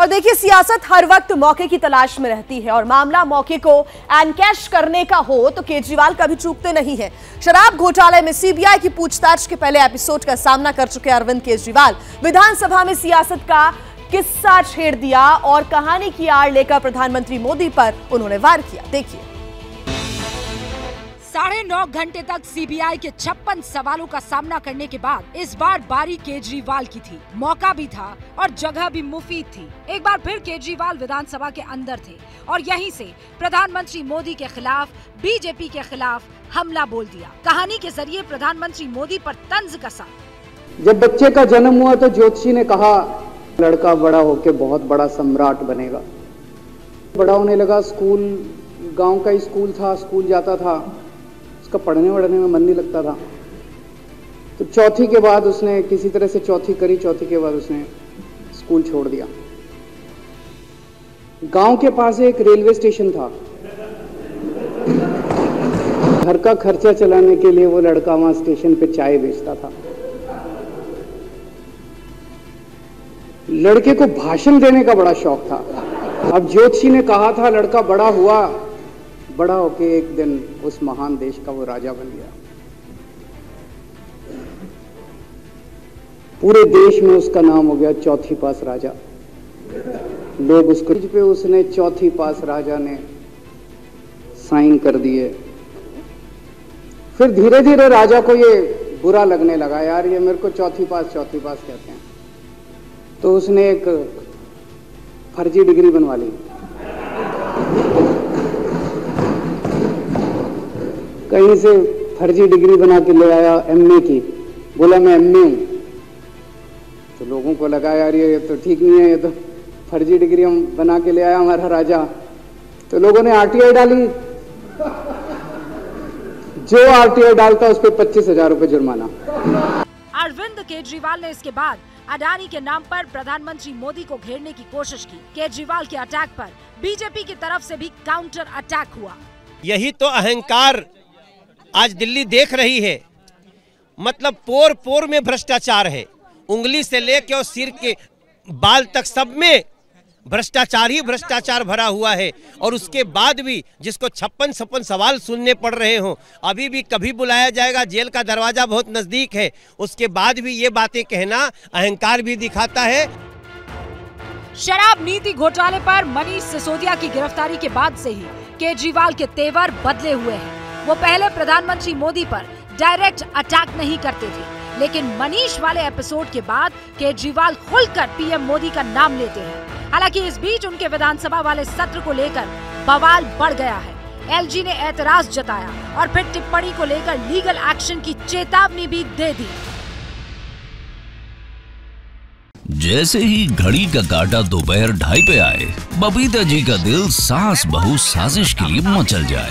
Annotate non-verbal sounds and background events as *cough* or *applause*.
और देखिए, सियासत हर वक्त मौके की तलाश में रहती है और मामला मौके को एनकैश करने का हो तो केजरीवाल कभी चूकते नहीं है। शराब घोटाले में सीबीआई की पूछताछ के पहले एपिसोड का सामना कर चुके अरविंद केजरीवाल। विधानसभा में सियासत का किस्सा छेड़ दिया और कहानी की आड़ लेकर प्रधानमंत्री मोदी पर उन्होंने वार किया। देखिए। साढ़े नौ घंटे तक सीबीआई के छप्पन सवालों का सामना करने के बाद इस बार बारी केजरीवाल की थी। मौका भी था और जगह भी मुफीद थी। एक बार फिर केजरीवाल विधानसभा के अंदर थे और यहीं से प्रधानमंत्री मोदी के खिलाफ बीजेपी के खिलाफ हमला बोल दिया। कहानी के ज़रिए प्रधानमंत्री मोदी पर तंज कसा। जब बच्चे का जन्म हुआ तो ज्योतिषी ने कहा, लड़का बड़ा होके बहुत बड़ा सम्राट बनेगा। बड़ा होने लगा, स्कूल, गाँव का स्कूल था, स्कूल जाता था। उसका पढ़ने वढ़ने में मन नहीं लगता था। तो चौथी के बाद उसने किसी तरह से चौथी करी, चौथी के बाद उसने स्कूल छोड़ दिया। गाँव के पास एक रेलवे स्टेशन था। घर का खर्चा चलाने के लिए वो लड़का वहाँ स्टेशन पे चाय बेचता था। लड़के को भाषण देने का बड़ा शौक था। अब ज्योतिषी ने कहा था, लड़का बड़ा हुआ बड़ा होके एक दिन उस महान देश का वो राजा बन गया। पूरे देश में उसका नाम हो गया चौथी पास राजा। लोग उसको पे उसने चौथी पास राजा ने साइन कर दिए। फिर धीरे धीरे राजा को ये बुरा लगने लगा, यार, ये मेरे को चौथी पास चौथी पास कहते हैं। तो उसने एक फर्जी डिग्री बनवा ली। कहीं से फर्जी डिग्री बना के ले आया एमए की। बोला मैं एमए हूँ। तो लोगों को लगा यार ये तो ठीक नहीं है ये तो फर्जी डिग्री हम बना के ले आया हमारा राजा। तो लोगों ने आरटीआई डाली। *laughs* जो आरटीआई डालता उस पर पच्चीस हज़ार रूपए जुर्माना। अरविंद केजरीवाल ने इसके बाद अडानी के नाम पर प्रधानमंत्री मोदी को घेरने की कोशिश की। केजरीवाल के अटैक पर बीजेपी की तरफ़ से भी काउंटर अटैक हुआ। यही तो अहंकार आज दिल्ली देख रही है। मतलब पोर पोर में भ्रष्टाचार है। उंगली से लेके और सिर के बाल तक सब में भ्रष्टाचार ही भ्रष्टाचार भरा हुआ है। और उसके बाद भी जिसको छप्पन छप्पन सवाल सुनने पड़ रहे हो, अभी भी कभी बुलाया जाएगा, जेल का दरवाज़ा बहुत नज़दीक है। उसके बाद भी ये बातें कहना अहंकार भी दिखाता है। शराब नीति घोटाले पर मनीष सिसोदिया की गिरफ्तारी के बाद से ही केजरीवाल के तेवर बदले हुए हैं। वो पहले प्रधानमंत्री मोदी पर डायरेक्ट अटैक नहीं करते थे। लेकिन मनीष वाले एपिसोड के बाद केजरीवाल खुलकर पीएम मोदी का नाम लेते हैं। हालाँकि इस बीच उनके विधानसभा वाले सत्र को लेकर बवाल बढ़ गया है। एलजी ने ऐतराज जताया और फिर टिप्पणी को लेकर लीगल एक्शन की चेतावनी भी दे दी। जैसे ही घड़ी का काटा दोपहर ढाई पे आए बबीता जी का दिल सास बहु साजिश के लिए मचल जाए।